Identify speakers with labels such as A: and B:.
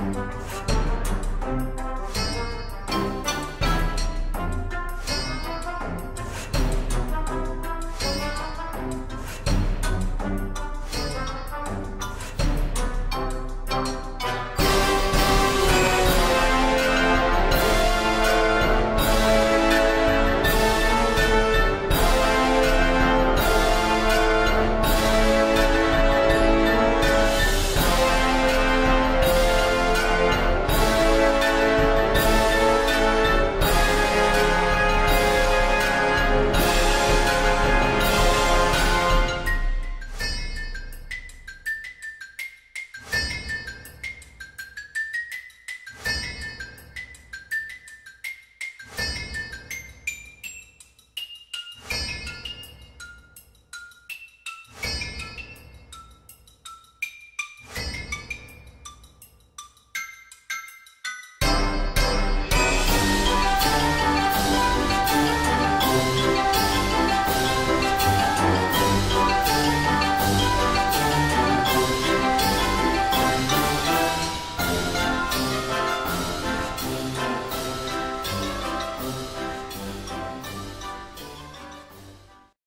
A: Música